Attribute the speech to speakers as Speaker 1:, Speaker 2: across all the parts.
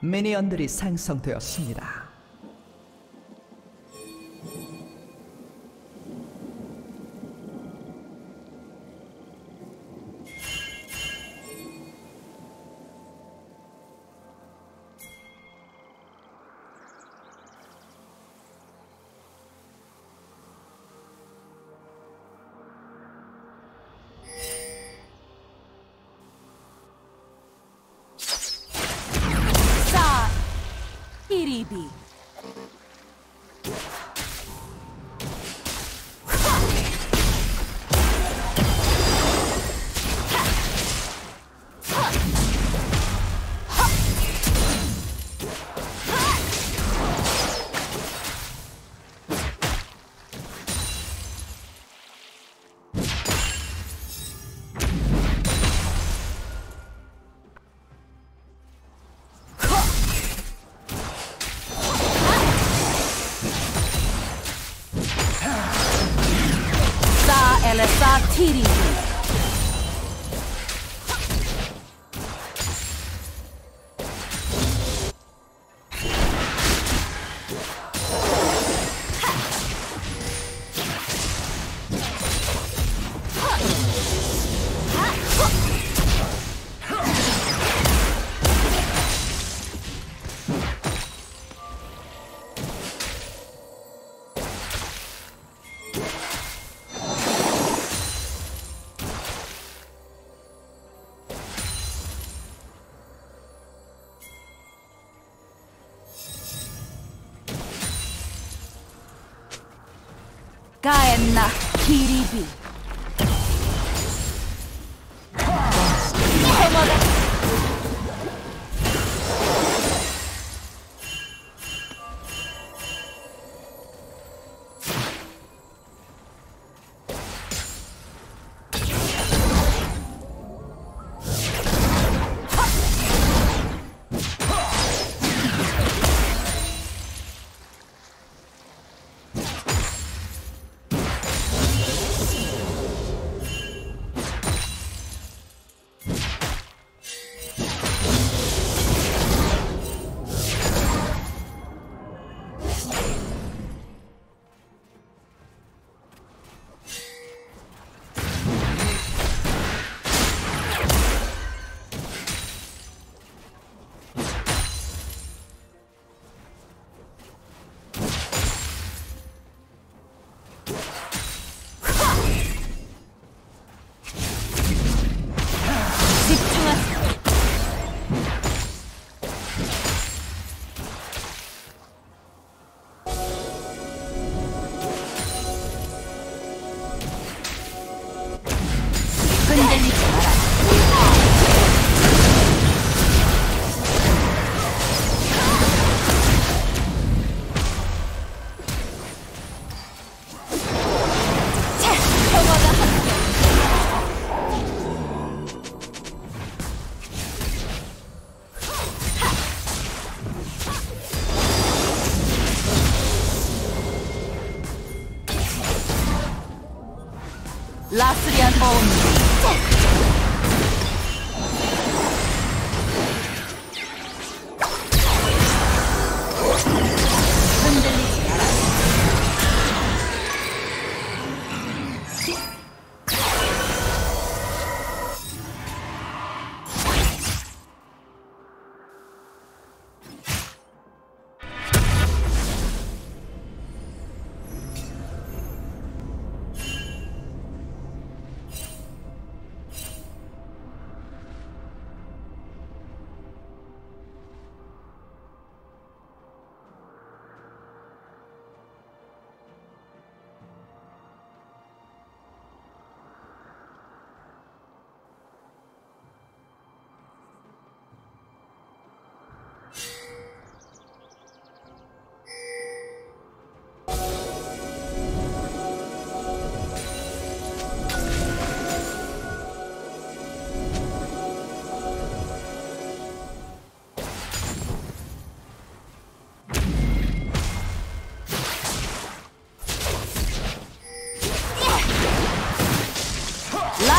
Speaker 1: 미니언들이 생성되었습니다.
Speaker 2: 티 라스리안 온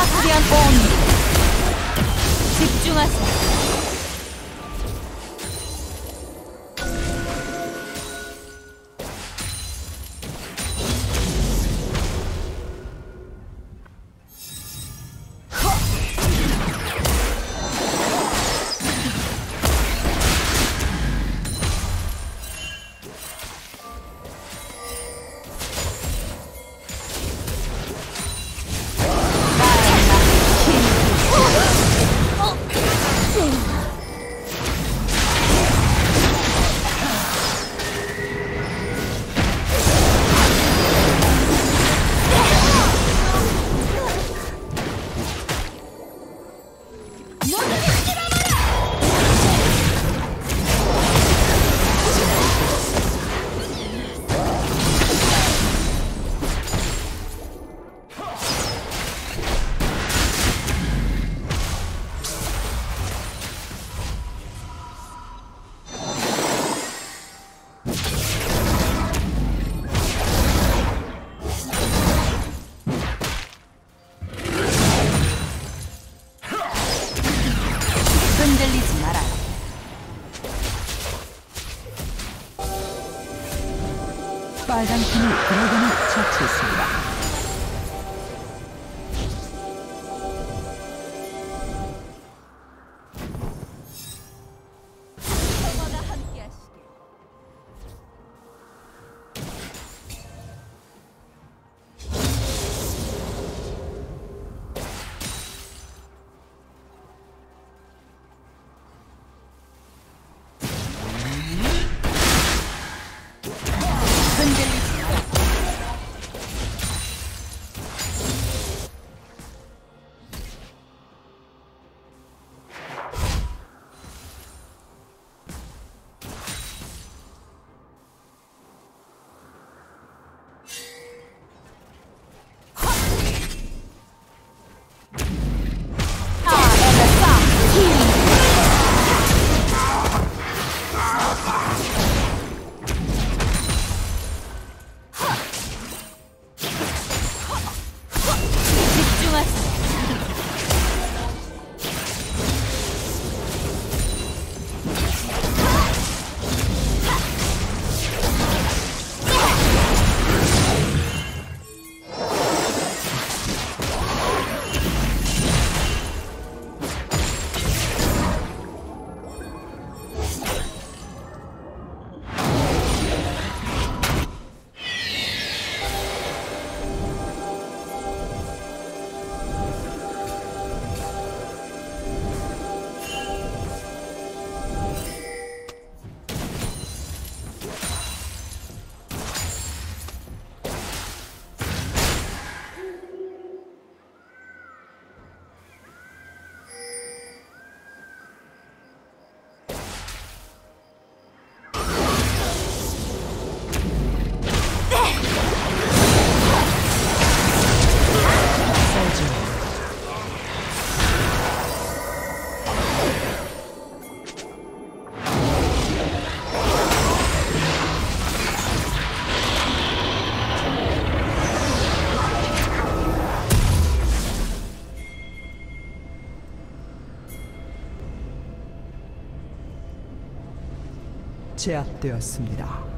Speaker 2: 아크리안 온 집중하세요 Cruz.
Speaker 1: 제압되었습니다.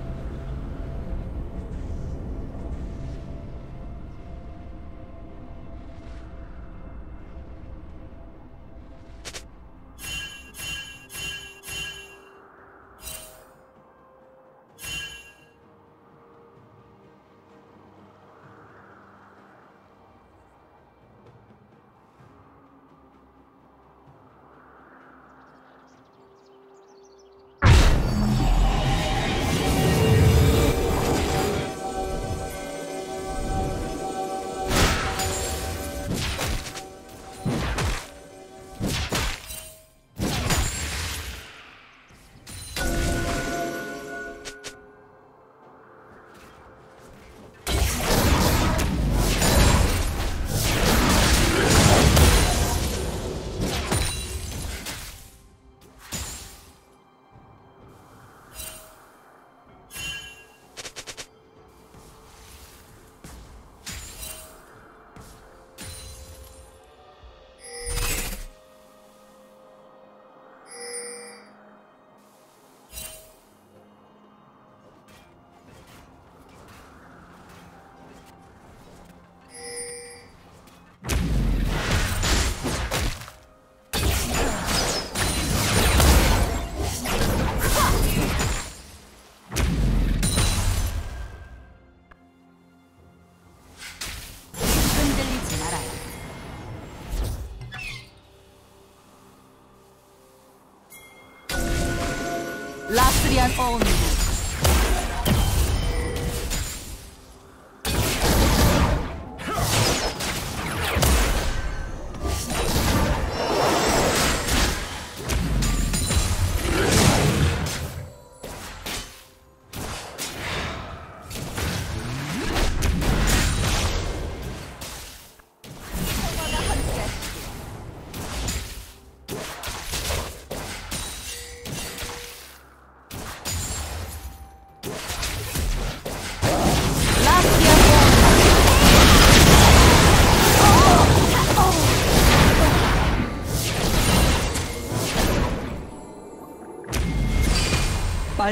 Speaker 2: 라스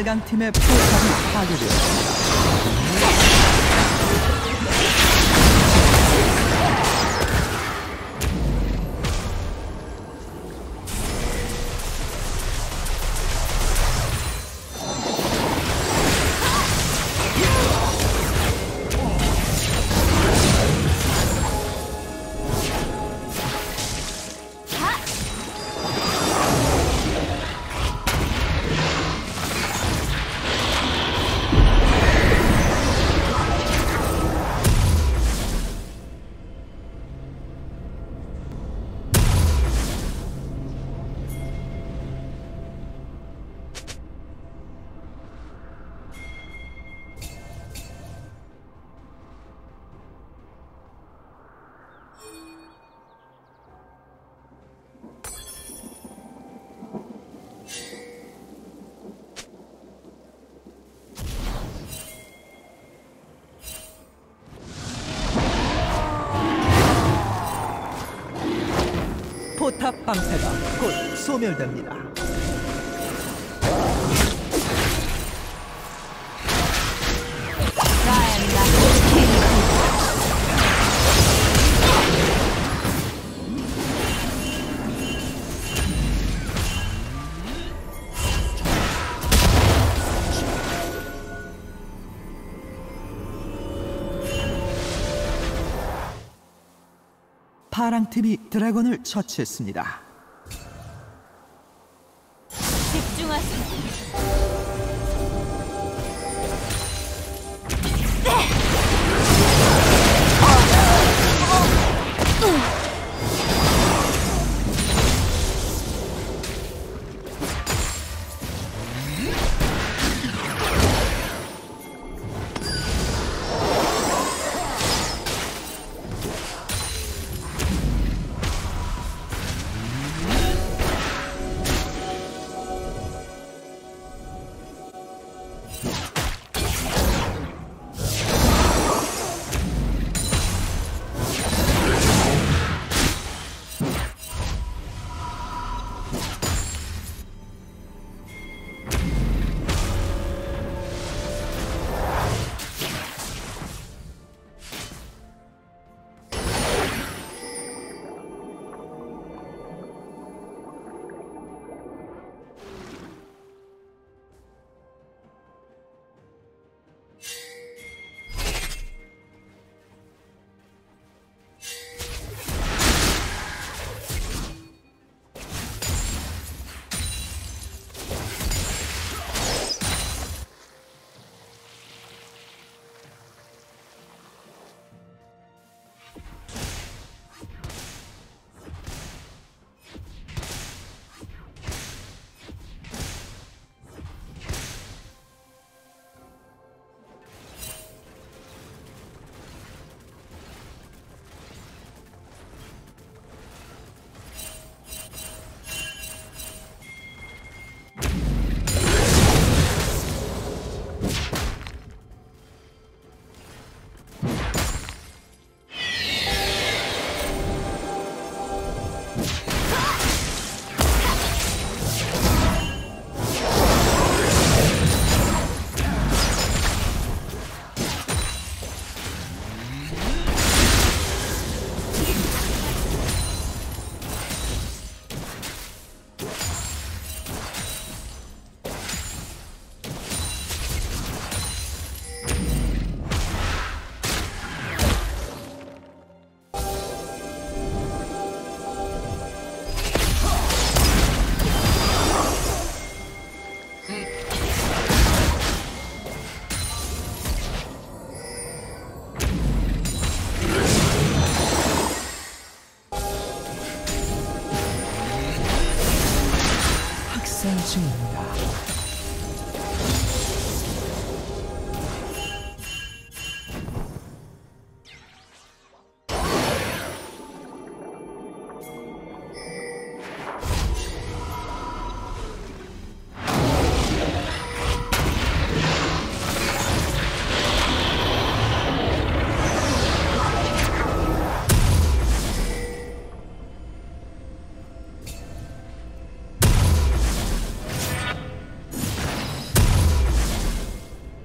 Speaker 1: 빨강 팀의 포탑이 파괴되었습니다. 방패가 곧 소멸됩니다. 드래곤을 처치했습니다.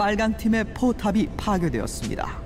Speaker 1: 빨강 팀의 포탑이 파괴되었습니다.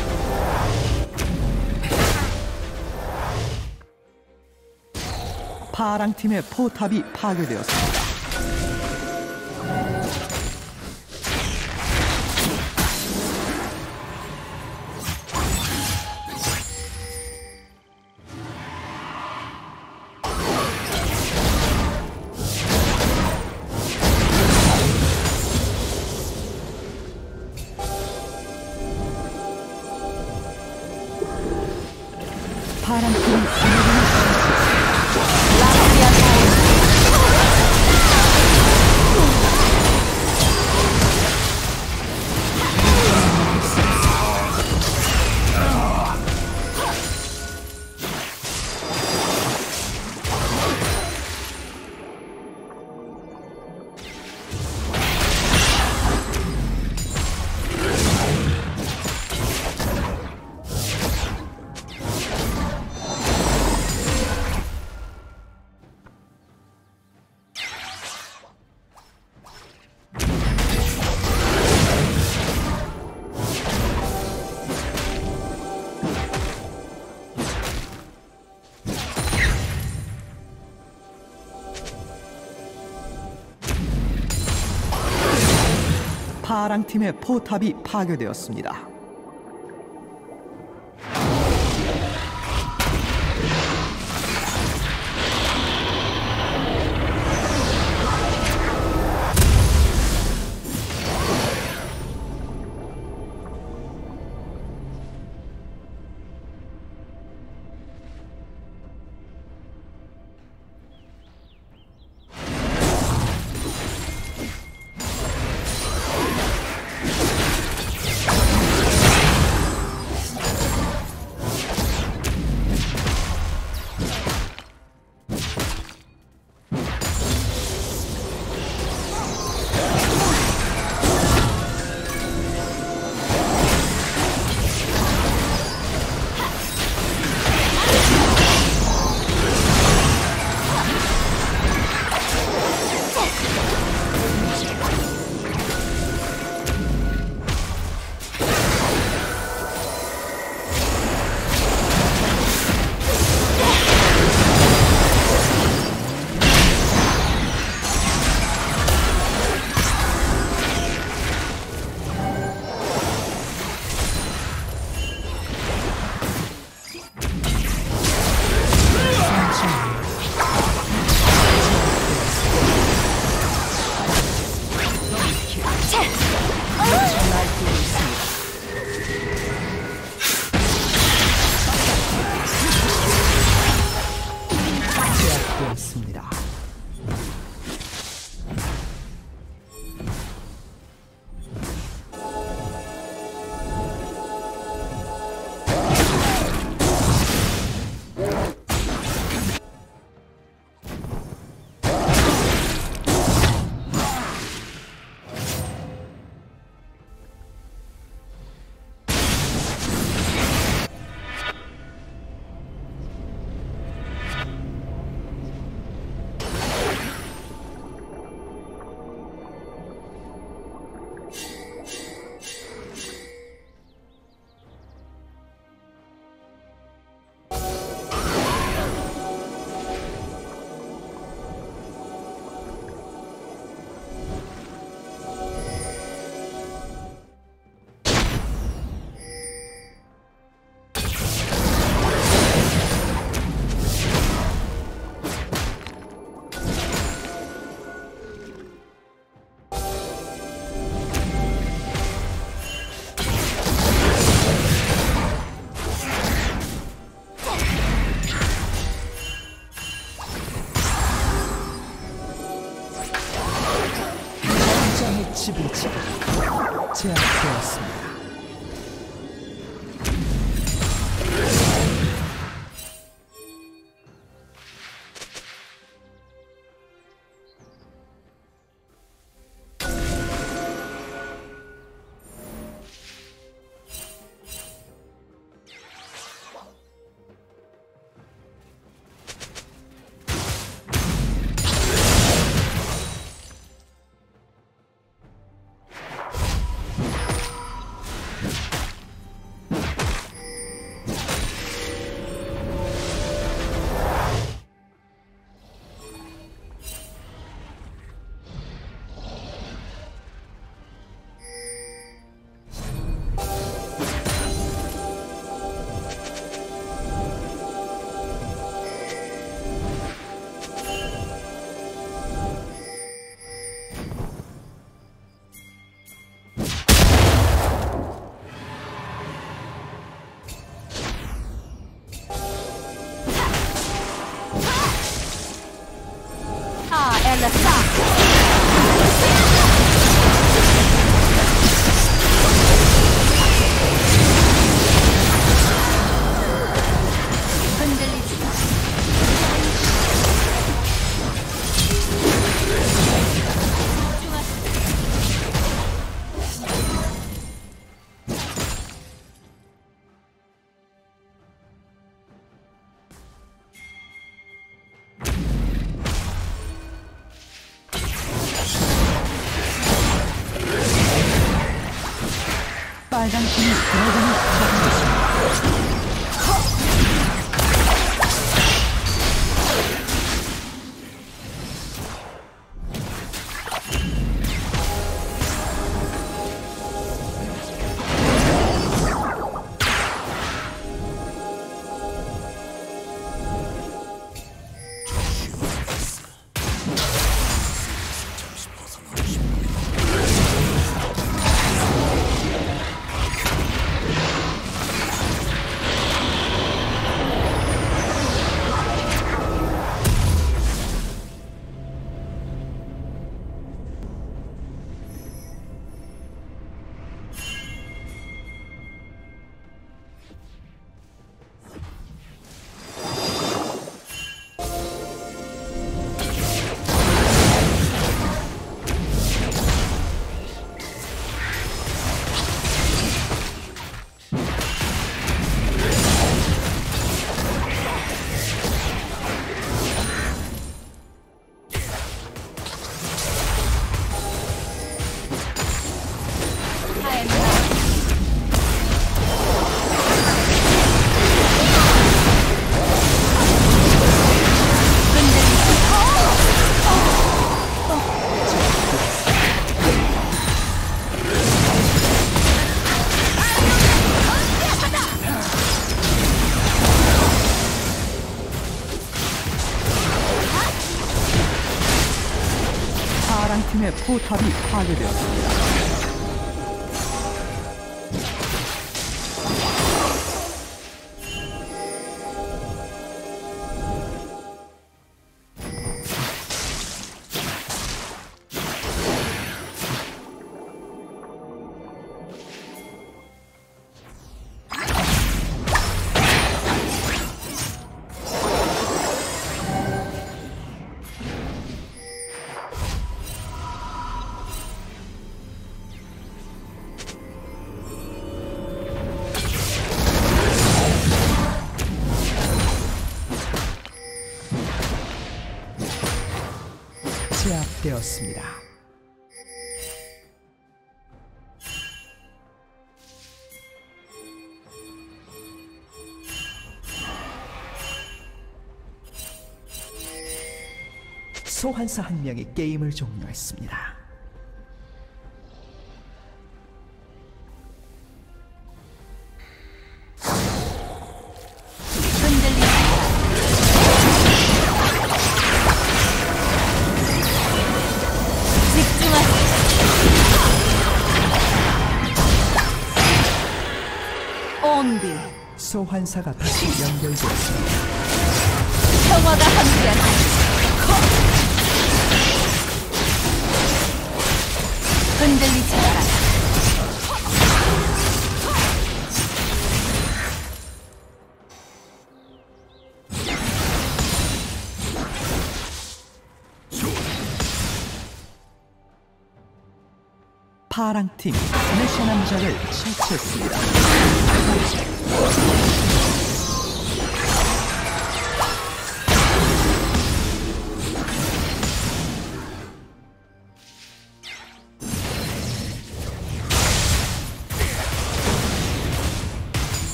Speaker 1: 파랑 팀의 포탑이 파괴되었습니다. 팀의 포탑이 파괴되었습니다. 파랑 팀의 포탑 환사 한 명이 게임을 종료했습니다. 소환사가 다시 연결되었습니다.
Speaker 2: 평화가 함께하다. 흔들리지 마라.
Speaker 1: 파랑팀 내셔 남자를 처치했습니다.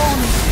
Speaker 2: for me.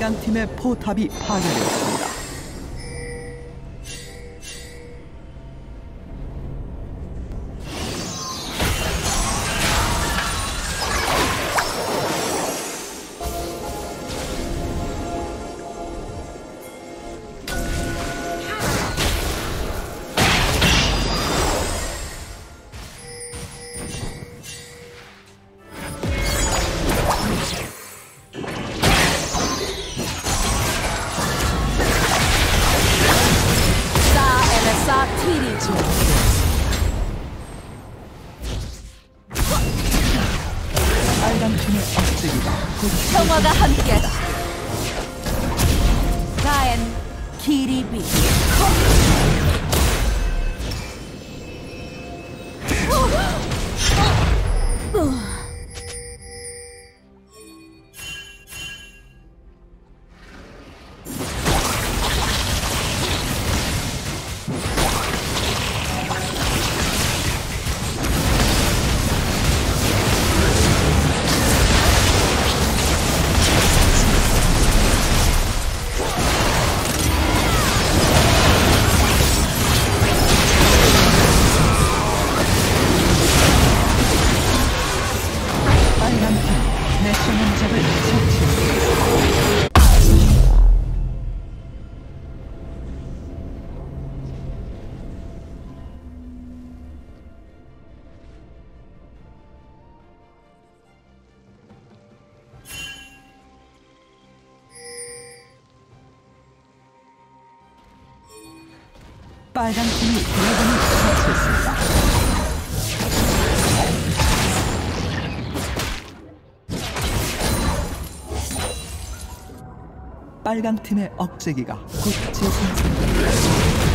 Speaker 1: 빨간 팀의 포탑이 파괴되었습니다. 빨강팀의 억제기가 곧 재생됩니다.